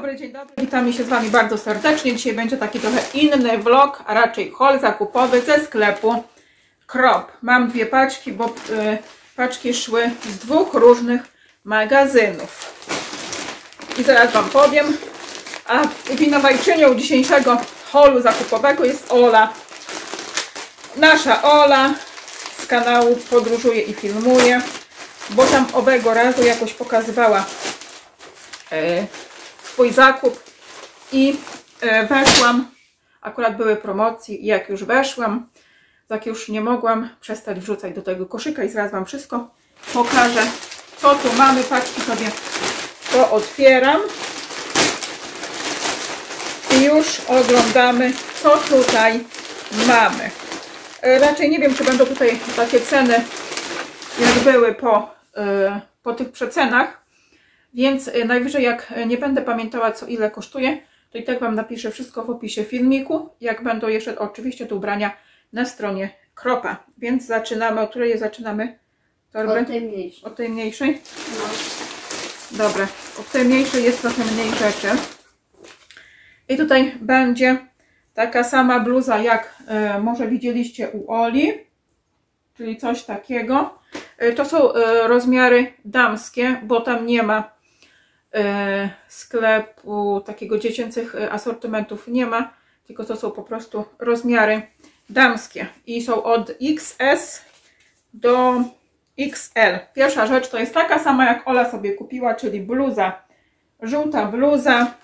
Dobry, dzień dobry. Witamy się z Wami bardzo serdecznie. Dzisiaj będzie taki trochę inny vlog, a raczej haul zakupowy ze sklepu Krop. Mam dwie paczki, bo y, paczki szły z dwóch różnych magazynów. I zaraz Wam powiem. A winowajczynią dzisiejszego haulu zakupowego jest Ola. Nasza Ola z kanału Podróżuje i Filmuje, bo tam owego razu jakoś pokazywała e, swój zakup i e, weszłam, akurat były promocje i jak już weszłam, tak już nie mogłam przestać wrzucać do tego koszyka i zaraz Wam wszystko pokażę, co tu mamy, paczki sobie to otwieram. I już oglądamy, co tutaj mamy. E, Raczej nie wiem, czy będą tutaj takie ceny, jak były po, e, po tych przecenach, więc e, najwyżej jak nie będę pamiętała, co ile kosztuje, to i tak Wam napiszę wszystko w opisie filmiku, jak będą jeszcze oczywiście te ubrania na stronie Kropa. Więc zaczynamy, od której zaczynamy? Torby? Od tej mniejszej. Od tej mniejszej? No. Dobra, od tej mniejszej jest trochę mniej rzeczy. I tutaj będzie taka sama bluza, jak e, może widzieliście u Oli, czyli coś takiego. E, to są e, rozmiary damskie, bo tam nie ma sklepu takiego dziecięcych e, asortymentów, nie ma, tylko to są po prostu rozmiary damskie i są od XS do XL. Pierwsza rzecz to jest taka sama, jak Ola sobie kupiła, czyli bluza, żółta bluza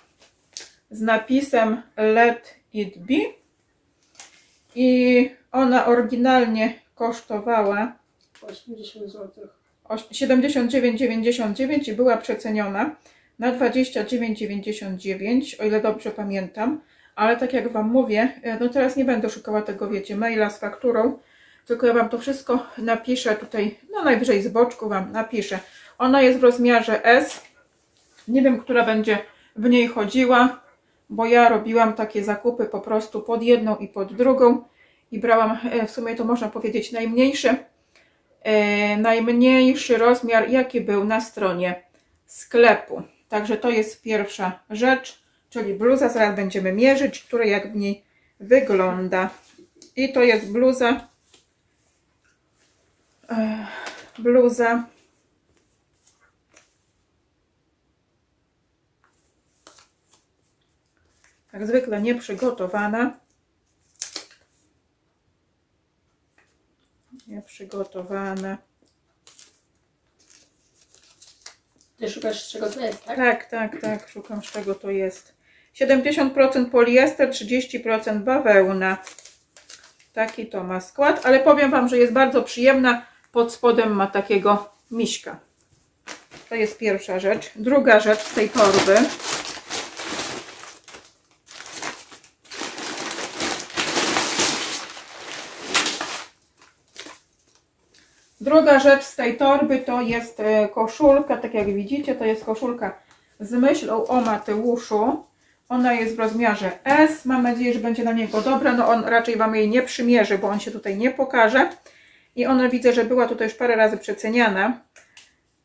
z napisem Let It Be. I ona oryginalnie kosztowała 80 zł. oś- 79,99 i była przeceniona na 29,99, o ile dobrze pamiętam. Ale tak jak Wam mówię, e, no teraz nie będę szukała tego, wiecie, maila z fakturą, tylko ja Wam to wszystko napiszę tutaj, no najwyżej z boczku Wam napiszę. Ona jest w rozmiarze S. Nie wiem, która będzie w niej chodziła, bo ja robiłam takie zakupy po prostu pod jedną i pod drugą i brałam, e, w sumie to można powiedzieć, najmniejszy, e, najmniejszy rozmiar, jaki był na stronie sklepu. Także to jest pierwsza rzecz, czyli bluza. Zaraz będziemy mierzyć, która jak w niej wygląda. I to jest bluza. Bluza. Jak zwykle nieprzygotowana. Nieprzygotowana. Ty szukasz z czego to jest, tak? Tak, tak, tak. Szukam z czego to jest. 70% poliester, 30% bawełna. Taki to ma skład, ale powiem Wam, że jest bardzo przyjemna. Pod spodem ma takiego miśka. To jest pierwsza rzecz. Druga rzecz z tej torby. Druga rzecz z tej torby to jest e, koszulka, tak jak widzicie, to jest koszulka z myślą o Mateuszu. Ona jest w rozmiarze S. Mam nadzieję, że będzie na niego dobra. No on raczej Wam jej nie przymierzy, bo on się tutaj nie pokaże. I ona widzę, że była tutaj już parę razy przeceniana.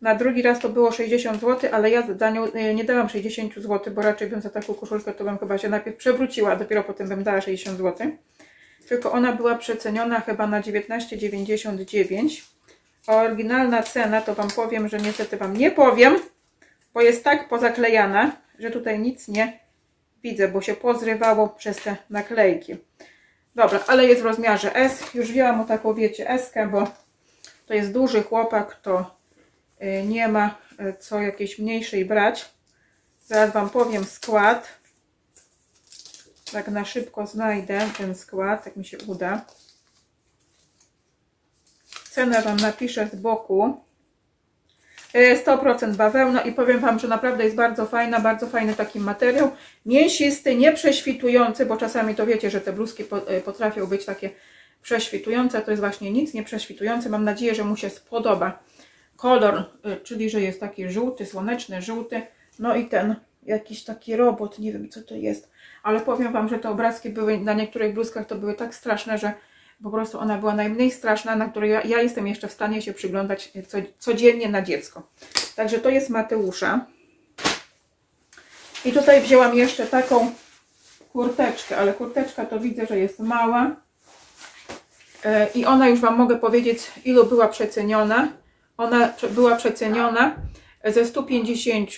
Na drugi raz to było 60 zł, ale ja za nią e, nie dałam 60 zł, bo raczej bym za taką koszulkę to bym chyba się najpierw przewróciła, dopiero potem bym dała 60 zł. Tylko ona była przeceniona chyba na 19,99. A oryginalna cena to Wam powiem, że niestety Wam nie powiem, bo jest tak pozaklejana, że tutaj nic nie widzę, bo się pozrywało przez te naklejki. Dobra, ale jest w rozmiarze S. Już wzięłam mu taką, wiecie, S, bo to jest duży chłopak, to y, nie ma y, co jakiejś mniejszej brać. Zaraz Wam powiem skład. Tak na szybko znajdę ten skład, jak mi się uda. Cenę Wam napiszę z boku. E, 100% bawełna i powiem Wam, że naprawdę jest bardzo fajna, bardzo fajny taki materiał. Mięsisty, nieprześwitujący, bo czasami to wiecie, że te bluzki e, potrafią być takie prześwitujące. To jest właśnie nic nieprześwitujące. Mam nadzieję, że mu się spodoba kolor, e, czyli że jest taki żółty, słoneczny, żółty. No i ten jakiś taki robot, nie wiem co to jest, ale powiem Wam, że te obrazki były na niektórych bluzkach to były tak straszne, że po prostu ona była najmniej straszna, na której ja, ja jestem jeszcze w stanie się przyglądać co, codziennie na dziecko. Także to jest Mateusza. I tutaj wzięłam jeszcze taką kurteczkę, ale kurteczka to widzę, że jest mała. E, I ona już Wam mogę powiedzieć, ilu była przeceniona. Ona była przeceniona ze 150,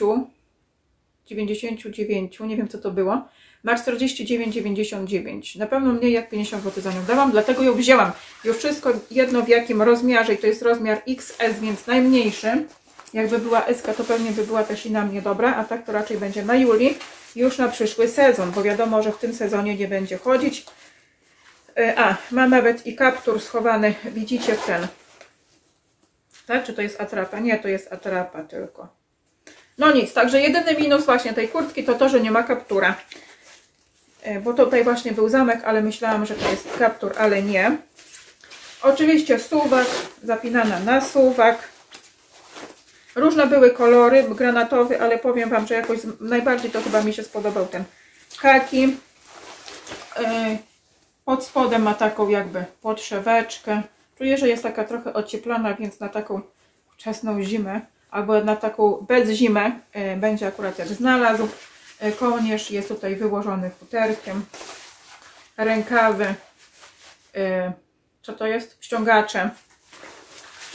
99, nie wiem co to było, na 49,99. Na pewno mniej jak 50 zł za nią dałam, dlatego ją wzięłam. Już wszystko jedno w jakim rozmiarze i to jest rozmiar XS, więc najmniejszy. Jakby była S, to pewnie by była też i na mnie dobra, a tak to raczej będzie na Julii już na przyszły sezon, bo wiadomo, że w tym sezonie nie będzie chodzić. E, A, mam nawet i kaptur schowany, widzicie ten. Tak, czy to jest atrapa? Nie, to jest atrapa tylko. No nic, także jedyny minus właśnie tej kurtki to to, że nie ma kaptura. E, Bo tutaj właśnie był zamek, ale myślałam, że to jest kaptur, ale nie. Oczywiście suwak, zapinana na suwak. Różne były kolory, granatowy, ale powiem Wam, że jakoś najbardziej to chyba mi się spodobał ten kaki. E, Pod spodem ma taką jakby podszeweczkę. Czuję, że jest taka trochę ocieplona, więc na taką wczesną zimę albo na taką bez zimę e, będzie akurat jak znalazł. E, Kołnierz jest tutaj wyłożony futerkiem. Rękawy. e, Co to jest? Ściągacze.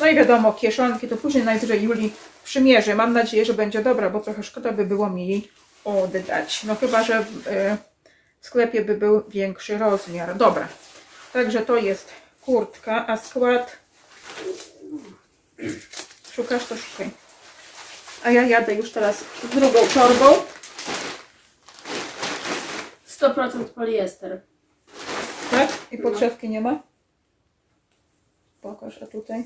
No i wiadomo, kieszonki to później najwyżej Julii przymierzę. Mam nadzieję, że będzie dobra, bo trochę szkoda by było mi jej oddać. No chyba, że w, e, w sklepie by był większy rozmiar. Dobra. Także to jest kurtka, a skład... Szukasz, to szukaj. A ja jadę już teraz drugą torbą. 100% poliester. Tak? I podszewki nie ma? Pokaż, a tutaj?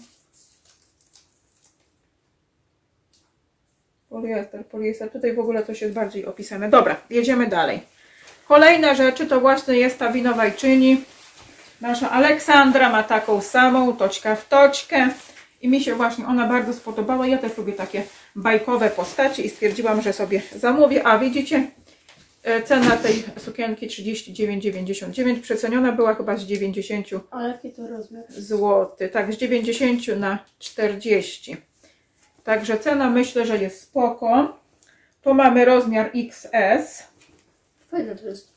Poliester, poliester. Tutaj w ogóle coś jest bardziej opisane. Dobra, jedziemy dalej. Kolejne rzeczy to właśnie jest ta winowajczyni. Nasza Aleksandra ma taką samą, toczka w toczkę. I mi się właśnie ona bardzo spodobała. Ja też lubię takie bajkowe postacie i stwierdziłam, że sobie zamówię. A widzicie, cena tej sukienki 39,99. Przeceniona była chyba z 90 A jaki to rozmiar? zł. Tak, z 90 na 40. Także cena myślę, że jest spoko. Tu mamy rozmiar XS. Fajne to jest.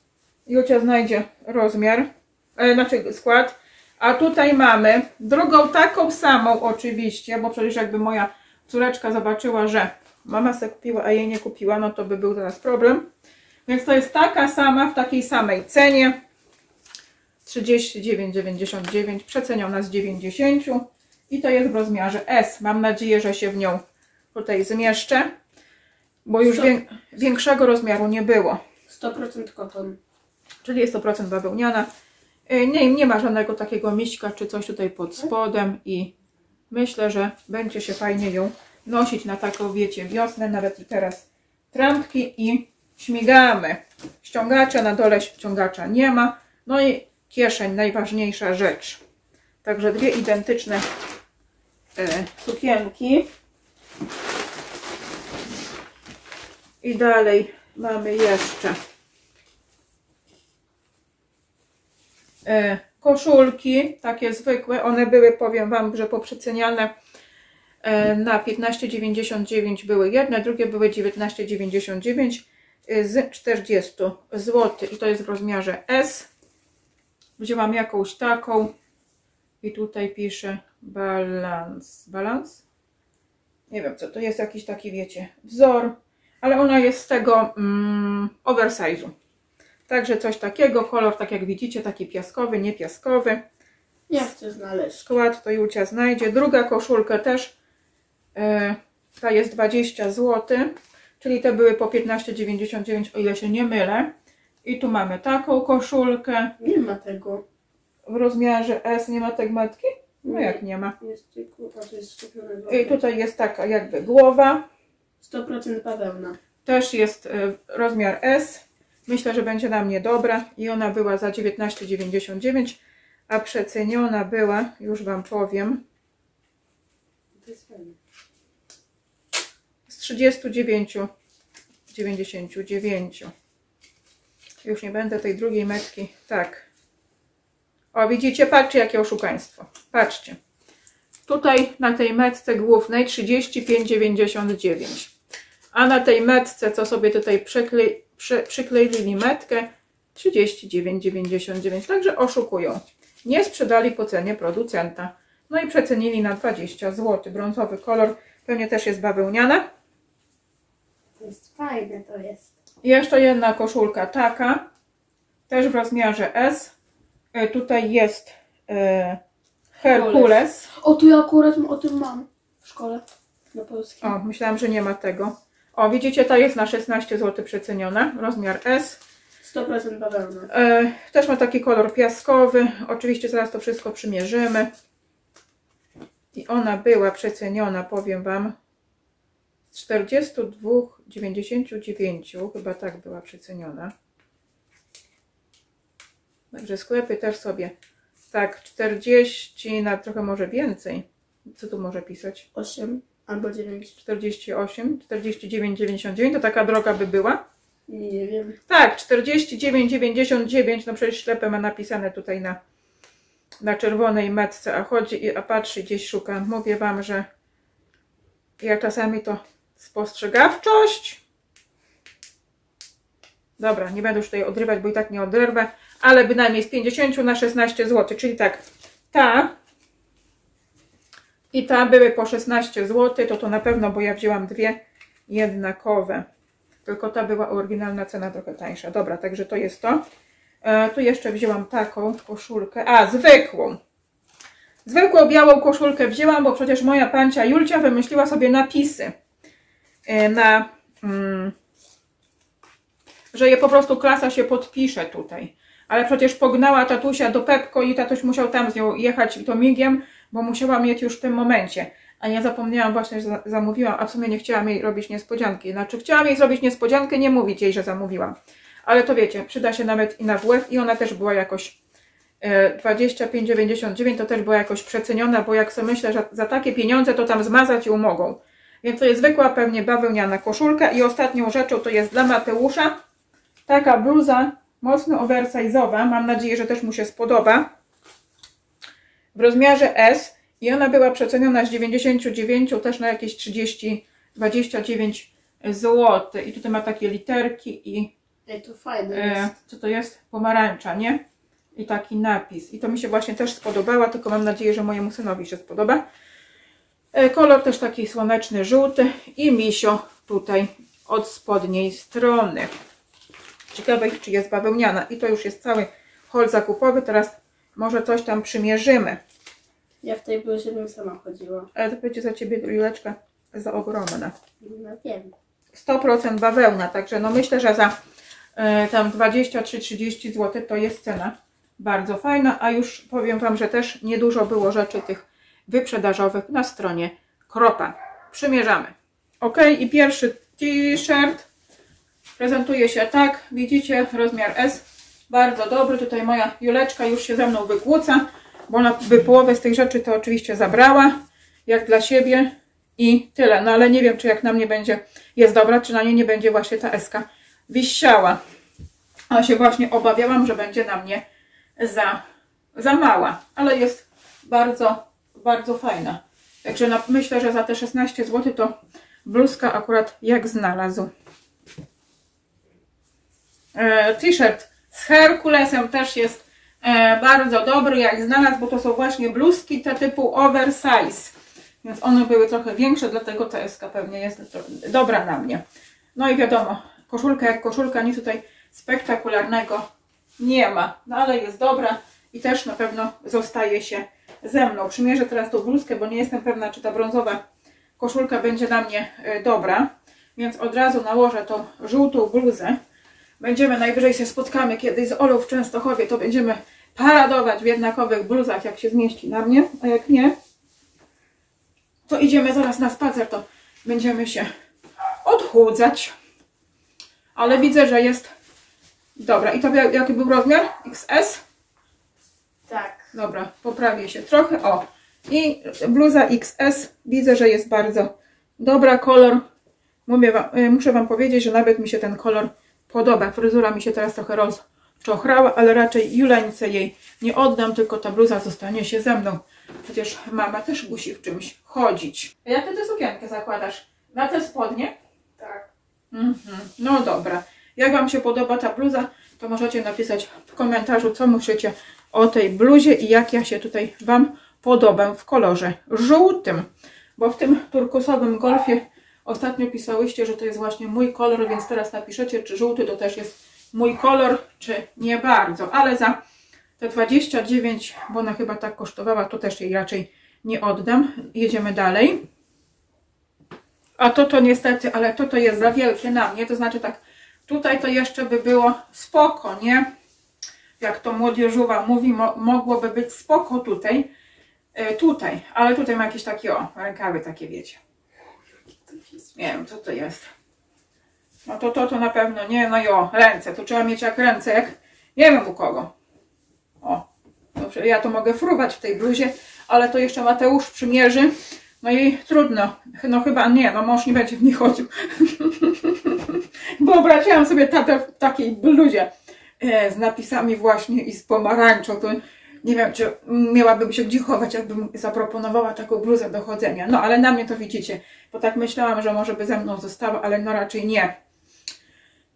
Jucia znajdzie rozmiar, e, znaczy skład. A tutaj mamy drugą taką samą oczywiście, bo przecież jakby moja córeczka zobaczyła, że mama se kupiła, a jej nie kupiła, no to by był teraz problem. Więc to jest taka sama, w takiej samej cenie. 39,99, przeceniona z 90 i to jest w rozmiarze S. Mam nadzieję, że się w nią tutaj zmieszczę, bo już wię, większego rozmiaru nie było. 100% koton. Czyli jest to procent bawełniana. Y, Nie, nie ma żadnego takiego miśka czy coś tutaj pod spodem i myślę, że będzie się fajnie ją nosić na taką, wiecie, wiosnę, nawet i teraz trampki i śmigamy. Ściągacza, na dole ściągacza nie ma. No i kieszeń, najważniejsza rzecz. Także dwie identyczne y, sukienki. I dalej mamy jeszcze e, koszulki, takie zwykłe. One były, powiem Wam, że poprzeceniane e, na 15,99 były jedne, drugie były 19,99 e, z 40 zł i to jest w rozmiarze S. Wzięłam jakąś taką i tutaj pisze balans. Balans? Nie wiem co to jest, jakiś taki wiecie, wzór, ale ona jest z tego mm, oversize'u. Także coś takiego, kolor tak jak widzicie, taki piaskowy, nie piaskowy. Ja chcę znaleźć. Skład to Julcia znajdzie. Druga koszulka też, e, ta jest 20 zł, czyli te były po 15,99 o ile się nie mylę. I tu mamy taką koszulkę Nie ma tego. w rozmiarze S, nie ma tegmatki? No jak nie ma. Jest tylko, to jest. I tutaj jest taka jakby głowa, 100% bawełna. też jest e, rozmiar S. Myślę, że będzie na mnie dobra i ona była za 19,99, a przeceniona była, już Wam powiem, To jest fajne. Z 39,99. Już nie będę tej drugiej metki. Tak. O, widzicie? Patrzcie, jakie oszukaństwo. Patrzcie. Tutaj na tej metce głównej 35,99. A na tej metce, co sobie tutaj przyklei, przy, przykleili metkę, 39,99. Także oszukują. Nie sprzedali po cenie producenta. No i przecenili na 20 zł. Brązowy kolor pewnie też jest bawełniana. Jest fajne, to jest. I jeszcze jedna koszulka taka, też w rozmiarze S. E, Tutaj jest e, Herkules. O, tu ja akurat o tym mam w szkole na polskim. O, myślałam, że nie ma tego. O, widzicie, ta jest na 16 zł przeceniona, rozmiar S. 100% bawełna. E, też ma taki kolor piaskowy. Oczywiście zaraz to wszystko przymierzymy. I ona była przeceniona, powiem Wam, z 42,99. Chyba tak była przeceniona. Także sklepy też sobie tak 40 na trochę może więcej. Co tu może pisać? 8 albo 9. 48, 49,99 to taka droga by była. Nie wiem. Tak, 49,99, no przecież ślepy ma napisane tutaj na, na czerwonej metce, a chodzi, i- a patrzy gdzieś szuka. Mówię Wam, że ja czasami to spostrzegawczość. Dobra, nie będę już tutaj odrywać, bo i tak nie oderwę, ale bynajmniej z 50 na 16 zł, czyli tak, ta i ta były po 16 zł, to to na pewno, bo ja wzięłam dwie jednakowe. Tylko ta była oryginalna cena trochę tańsza. Dobra, także to jest to. E, tu jeszcze wzięłam taką koszulkę. A, zwykłą. Zwykłą białą koszulkę wzięłam, bo przecież moja pancia Julcia wymyśliła sobie napisy na... Mm, że je po prostu klasa się podpisze tutaj. Ale przecież pognała tatusia do Pepko i tatuś musiał tam z nią jechać to migiem, bo musiała mieć już w tym momencie. A ja zapomniałam właśnie, że za- zamówiłam, a w sumie nie chciałam jej robić niespodzianki. Znaczy chciałam jej zrobić niespodziankę, nie mówić jej, że zamówiłam. Ale to wiecie, przyda się nawet i na WF i ona też była jakoś e, 25,99 to też była jakoś przeceniona, bo jak sobie myślę, że za takie pieniądze to tam zmazać ją mogą. Więc to jest zwykła pewnie bawełniana koszulka i ostatnią rzeczą to jest dla Mateusza taka bluza mocno oversize'owa. Mam nadzieję, że też mu się spodoba. W rozmiarze S i ona była przeceniona z 99 też na jakieś 30, 29 zł. I tutaj ma takie literki i Ej, to fajne e, co to jest? Pomarańcza, nie? I taki napis. I to mi się właśnie też spodobała, tylko mam nadzieję, że mojemu synowi się spodoba. E, kolor też taki słoneczny, żółty i misio tutaj od spodniej strony. Ciekawe, czy jest bawełniana. I to już jest cały hol zakupowy. Teraz może coś tam przymierzymy. Ja w tej bluzie bym sama chodziła. Ale to będzie za Ciebie, Juleczka, za ogromna. No wiem. 100% bawełna, także no myślę, że za e, tam 23-30 zł to jest cena bardzo fajna, a już powiem Wam, że też niedużo było rzeczy tych wyprzedażowych na stronie Kropa. Przymierzamy. Ok, i pierwszy t-shirt prezentuje się tak, widzicie, rozmiar S, bardzo dobry, tutaj moja Juleczka już się ze mną wykłóca, bo ona by połowę z tych rzeczy to oczywiście zabrała, jak dla siebie i tyle, no ale nie wiem, czy jak na mnie będzie, jest dobra, czy na niej nie będzie właśnie ta S wisiała. A się właśnie obawiałam, że będzie na mnie za, za mała, ale jest bardzo, bardzo fajna. Także myślę, że za te 16 zł to bluzka akurat jak znalazł. E, T-shirt z Herkulesem też jest e, bardzo dobry, jak znalazł, bo to są właśnie bluzki te typu oversize. Więc one były trochę większe, dlatego ta SK pewnie jest do- dobra na mnie. No i wiadomo, koszulka jak koszulka, nic tutaj spektakularnego nie ma. No ale jest dobra i też na pewno zostaje się ze mną. Przymierzę teraz tą bluzkę, bo nie jestem pewna, czy ta brązowa koszulka będzie na mnie e, dobra. Więc od razu nałożę tą żółtą bluzę. Będziemy najwyżej się spotkamy kiedyś z Olą w Częstochowie, to będziemy paradować w jednakowych bluzach, jak się zmieści na mnie, a jak nie, to idziemy zaraz na spacer, to będziemy się odchudzać. Ale widzę, że jest dobra. I to ja- jaki był rozmiar? XS? Tak. Dobra, poprawię się trochę. O, i bluza XS widzę, że jest bardzo dobra. Kolor, mówię wam, y, muszę Wam powiedzieć, że nawet mi się ten kolor podoba. Fryzura mi się teraz trochę rozczochrała, ale raczej Juleńce jej nie oddam, tylko ta bluza zostanie się ze mną. Przecież mama też musi w czymś chodzić. Jak Ty tę sukienkę zakładasz? Na te spodnie? Tak. Mhm. No dobra. Jak Wam się podoba ta bluza, to możecie napisać w komentarzu, co myślicie o tej bluzie i jak ja się tutaj Wam podobam w kolorze żółtym. Bo w tym turkusowym golfie ostatnio pisałyście, że to jest właśnie mój kolor, więc teraz napiszecie, czy żółty to też jest mój kolor, czy nie bardzo. Ale za te 29, bo ona chyba tak kosztowała, to też jej raczej nie oddam. Jedziemy dalej. A to to niestety, ale to to jest za wielkie na mnie, to znaczy tak, tutaj to jeszcze by było spoko, nie? Jak to młodzieżowa mówi, mo mogłoby być spoko tutaj, e, tutaj, ale tutaj ma jakieś takie, o, rękawy takie, wiecie. Nie wiem, co to jest. No to to, to na pewno nie, no i o, ręce, to trzeba mieć jak ręce, jak nie wiem u kogo. O, dobrze, ja to mogę fruwać w tej bluzie, ale to jeszcze Mateusz przymierzy. No i trudno, no chyba nie, no mąż nie będzie w niej chodził. Wyobraziłam sobie tatę w takiej bluzie e, z napisami właśnie i z pomarańczą, to nie wiem, czy miałabym się gdzie chować, jakbym zaproponowała taką bluzę do chodzenia. No ale na mnie to widzicie, bo tak myślałam, że może by ze mną została, ale no raczej nie.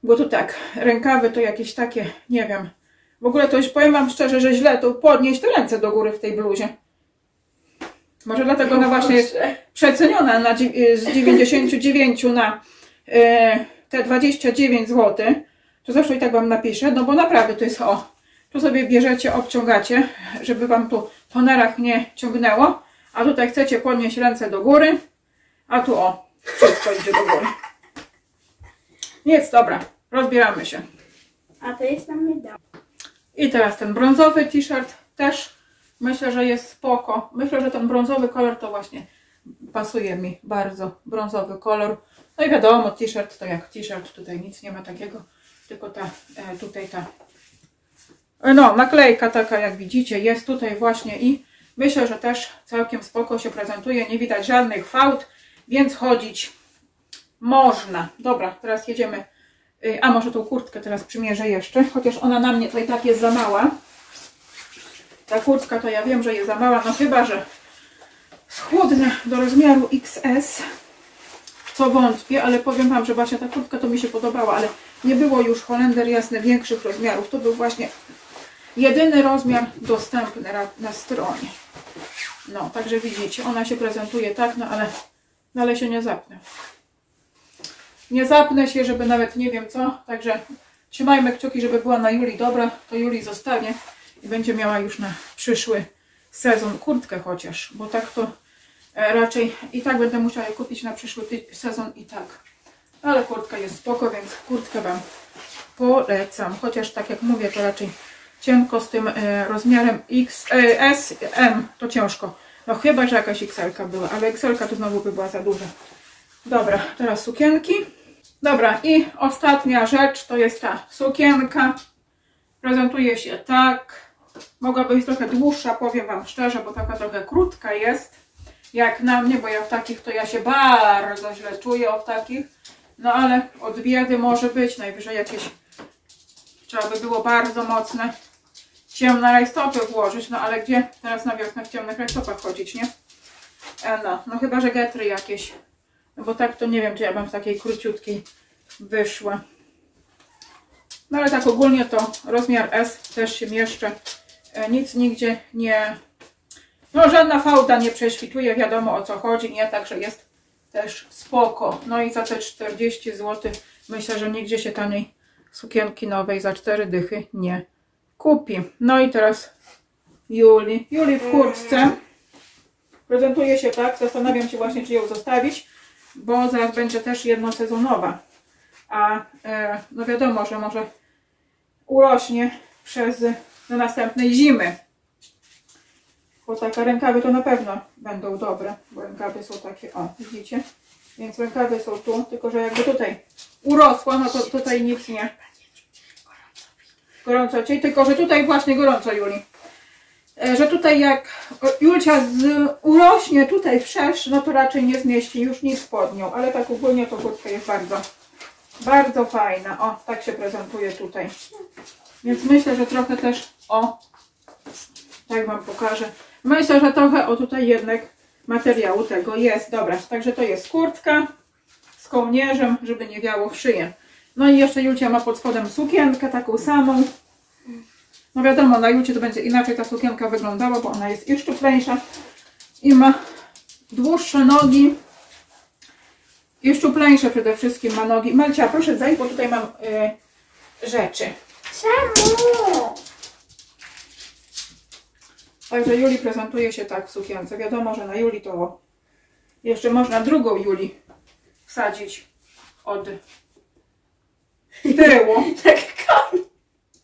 Bo tu tak, rękawy to jakieś takie, nie wiem. W ogóle to już powiem Wam szczerze, że źle to podnieść te ręce do góry w tej bluzie. Może dlatego ona właśnie jest przeceniona na, z 99 na e, te 29 zł. To zresztą i tak Wam napiszę, no bo naprawdę to jest o. Tu sobie bierzecie, obciągacie, żeby Wam tu po narach nie ciągnęło. A tutaj chcecie podnieść ręce do góry. A tu o, wszystko idzie do góry. Nic, dobra, rozbieramy się. A to jest na mnie dał. I teraz ten brązowy t-shirt też myślę, że jest spoko. Myślę, że ten brązowy kolor to właśnie pasuje mi bardzo. Brązowy kolor. No i wiadomo, t-shirt to jak t-shirt, tutaj nic nie ma takiego, tylko ta, e, tutaj ta, e, no naklejka taka jak widzicie jest tutaj właśnie i myślę, że też całkiem spoko się prezentuje. Nie widać żadnych fałd, więc chodzić można. Dobra, teraz jedziemy. Y, A może tą kurtkę teraz przymierzę jeszcze, chociaż ona na mnie i tak jest za mała. Ta kurtka to ja wiem, że jest za mała, no chyba, że schudnę do rozmiaru XS, co wątpię, ale powiem Wam, że właśnie ta kurtka to mi się podobała, ale nie było już Holender jasne większych rozmiarów. To był właśnie jedyny rozmiar dostępny na, na stronie. No, także widzicie, ona się prezentuje tak, no ale, no ale się nie zapnę. Nie zapnę się, żeby nawet nie wiem co, także trzymajmy kciuki, żeby była na Julii dobra, to Julii zostanie i będzie miała już na przyszły sezon kurtkę chociaż, bo tak to raczej i tak będę musiała je kupić na przyszły sezon i tak. Ale kurtka jest spoko, więc kurtkę Wam polecam. Chociaż tak jak mówię, to raczej cienko z tym e, rozmiarem X, e, S, M, to ciężko. No chyba, że jakaś XL była, ale XL to znowu by była za duża. Dobra, teraz sukienki. Dobra, i ostatnia rzecz to jest ta sukienka. Prezentuje się tak. Mogła być trochę dłuższa, powiem Wam szczerze, bo taka trochę krótka jest. Jak na mnie, bo ja w takich to ja się bardzo źle czuję o takich. No ale od biedy może być, najwyżej jakieś trzeba by było bardzo mocne ciemne rajstopy włożyć, no ale gdzie teraz na wiosnę w ciemnych rajstopach chodzić, nie? E, no, no chyba, że getry jakieś. No bo tak to nie wiem, czy ja bym w takiej króciutkiej wyszła. No ale tak ogólnie to rozmiar S też się mieszczę. E, Nic nigdzie nie... No żadna fałda nie prześwituje, wiadomo o co chodzi, nie? Także jest też spoko. No i za te 40 zł myślę, że nigdzie się taniej sukienki nowej za 4 dychy nie kupi. No i teraz Juli. Juli w kurtce. Prezentuje się tak, zastanawiam się właśnie, czy ją zostawić, bo zaraz będzie też jednosezonowa. A e, no wiadomo, że może urośnie przez do następnej zimy. Bo takie rękawy to na pewno będą dobre, bo rękawy są takie, o widzicie? Więc rękawy są tu, tylko że jakby tutaj urosła, no to tutaj nic nie. Gorąco cię, tylko że tutaj właśnie gorąco Juli. E, Że tutaj jak Julcia z, urośnie tutaj wszerz, no to raczej nie zmieści już nic pod nią, ale tak ogólnie to kurtka jest bardzo, bardzo fajna. O, tak się prezentuje tutaj. Więc myślę, że trochę też, o, tak Wam pokażę. Myślę, że trochę o tutaj jednak materiału tego jest. Dobra, także to jest kurtka z kołnierzem, żeby nie wiało w szyję. No i jeszcze Julcia ma pod spodem sukienkę taką samą. No wiadomo, na Julcie to będzie inaczej ta sukienka wyglądała, bo ona jest i szczuplejsza i ma dłuższe nogi i szczupleńsze przede wszystkim ma nogi. Melcia, proszę zajść, bo tutaj mam y, rzeczy. Czemu? Także Juli prezentuje się tak w sukience. Wiadomo, że na Juli to jeszcze można drugą Juli wsadzić od tyłu. Jak koń.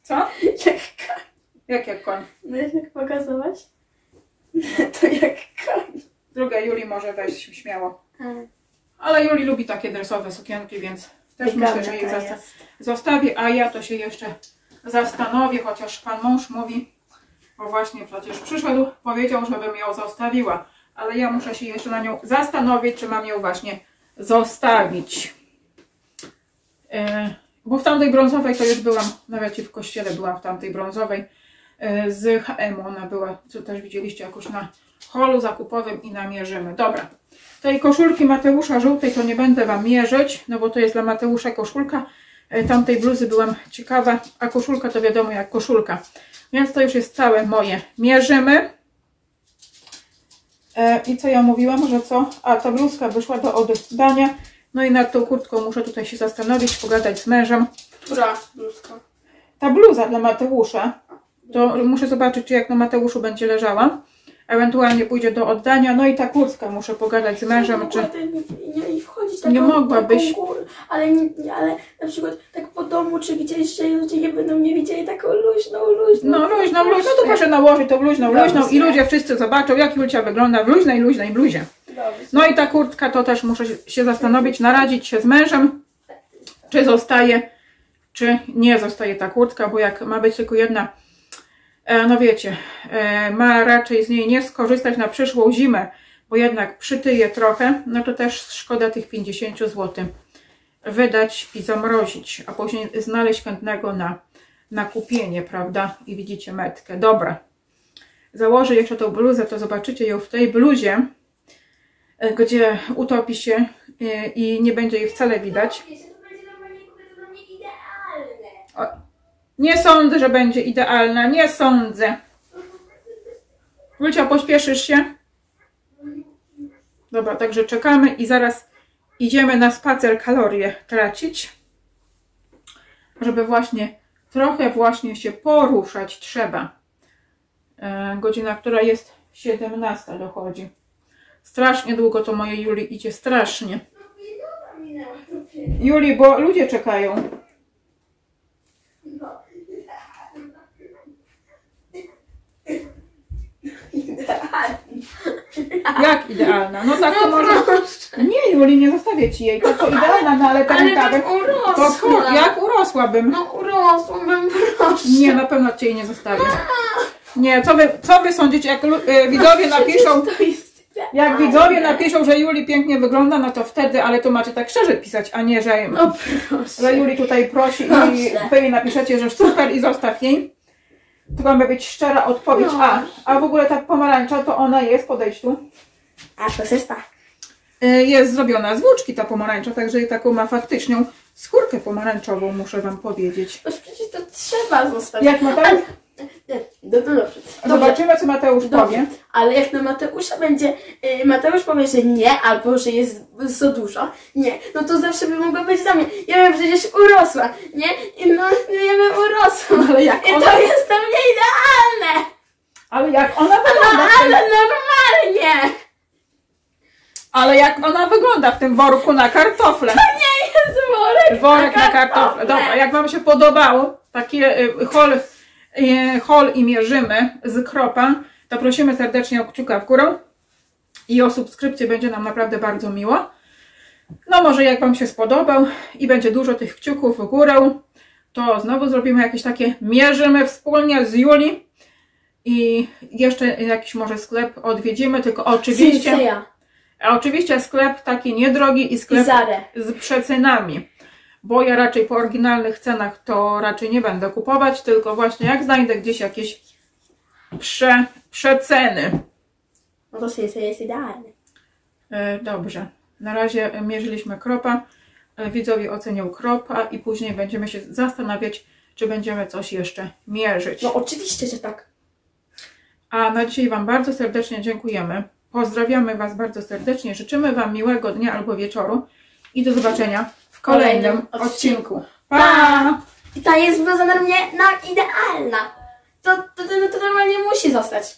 Co? Jak koń. Jak jak koń. No jak pokazywać? To jak koń. Druga Juli może wejść śmiało. Ale Juli lubi takie dresowe sukienki, więc też myślę, że jej zasta- zostawię, a ja to się jeszcze zastanowię, chociaż pan mąż mówi, bo właśnie przecież przyszedł, powiedział, żebym ją zostawiła, ale ja muszę się jeszcze na nią zastanowić, czy mam ją właśnie zostawić. E, bo w tamtej brązowej to już byłam, nawet i w kościele byłam w tamtej brązowej e, z HM, ona była, co też widzieliście jakoś na holu zakupowym i namierzymy. Dobra, tej koszulki Mateusza żółtej to nie będę Wam mierzyć, no bo to jest dla Mateusza koszulka. E, Tamtej bluzy byłam ciekawa, a koszulka to wiadomo jak koszulka. Więc to już jest całe moje. Mierzymy. E, I co ja mówiłam, że co? A ta bluzka wyszła do oddania. No i nad tą kurtką muszę tutaj się zastanowić, pogadać z mężem. Która bluzka? Ta bluza dla Mateusza, to muszę zobaczyć, czy jak na Mateuszu będzie leżała. Ewentualnie pójdzie do oddania. No i ta kurtka muszę pogadać z mężem, czy... Nie, nie wchodzić Nie taką, mogłabyś. Taką ale, ale na przykład tak po domu czy gdzieś, że ludzie nie będą mnie widzieli taką luźną, luźną. No luźną, luźną, no to proszę nałożyć tą luźną, luźną i Dobrze. ludzie wszyscy zobaczą, jak Julcia wygląda w luźnej, luźnej bluzie. Dobrze. No i ta kurtka to też muszę się zastanowić, naradzić się z mężem, czy zostaje, czy nie zostaje ta kurtka, bo jak ma być tylko jedna, e, no wiecie, e, ma raczej z niej nie skorzystać na przyszłą zimę, bo jednak przytyje trochę, no to też szkoda tych 50 zł wydać i zamrozić, a później znaleźć chętnego na, na kupienie, prawda? I widzicie metkę. Dobra. Założę jeszcze tą bluzę, to zobaczycie ją w tej bluzie, e, gdzie utopi się e, i nie będzie jej wcale widać. Idealne. Nie sądzę, że będzie idealna. Nie sądzę. Lucia, pośpieszysz się? Dobra, także czekamy i zaraz idziemy na spacer kalorie tracić. Żeby właśnie trochę właśnie się poruszać trzeba. E, godzina, która jest 17 dochodzi. Strasznie długo to moje Juli idzie, strasznie. Juli, bo ludzie czekają. No. Jak idealna? No tak to może... Nie, Juli, nie zostawię ci jej. To, idealna, no ale ten Ale tak urosła. To kur- jak urosłabym. No urosłabym, proszę. Nie, na pewno cię jej nie zostawię. Nie, co wy, co wy sądzicie, jak e, widzowie napiszą, jak widzowie napiszą, że Juli pięknie wygląda, no to wtedy, ale to macie tak szczerze pisać, a nie, że, No proszę. że Juli tutaj prosi i wy jej napiszecie, że super i zostaw jej. To ma być szczera odpowiedź. A, a w ogóle ta pomarańcza, to ona jest, podejdź tu. A to jest tak. E, jest zrobiona z włóczki ta pomarańcza, także i taką ma faktyczną skórkę pomarańczową, muszę wam powiedzieć. No przecież to trzeba zostawić. Jak Mateusz, Nie, No, no dobrze. Zobaczymy co Mateusz Dobrze, powie. ale jak na Mateusza będzie, y, Mateusz powie, że nie, albo że jest za dużo, nie, no to zawsze by mogła być za mnie. Ja bym przecież urosła, nie? I no, ja bym urosła. Ale jak I ona, to jest dla mnie idealne! ale jak ona No, wygląda ale tym, normalnie! ale jak ona wygląda w tym worku na kartofle. Nie jest worek, Worek na kartofle. Dobra, jak wam się podobało takie y, hol, hol i mierzymy z kropa, to prosimy serdecznie o kciuka w górę i o subskrypcję, będzie nam naprawdę bardzo miło. No może jak wam się spodobał i będzie dużo tych kciuków w górę, to znowu zrobimy jakieś takie mierzymy wspólnie z Juli i jeszcze jakiś może sklep odwiedzimy, tylko oczywiście, oczywiście sklep taki niedrogi i sklep z przecenami. Bo ja raczej po oryginalnych cenach to raczej nie będę kupować, tylko właśnie jak znajdę gdzieś jakieś prze, przeceny. No to Sinseya jest idealny. E, dobrze. Na razie mierzyliśmy kropa. E, Widzowie ocenią kropa i później będziemy się zastanawiać, czy będziemy coś jeszcze mierzyć. No oczywiście, że tak. A na dzisiaj Wam bardzo serdecznie dziękujemy. Pozdrawiamy Was bardzo serdecznie. Życzymy Wam miłego dnia albo wieczoru i do zobaczenia kolejnym odcinku. Pa! I ta jest na mnie na idealna. To, to, to, to normalnie musi zostać.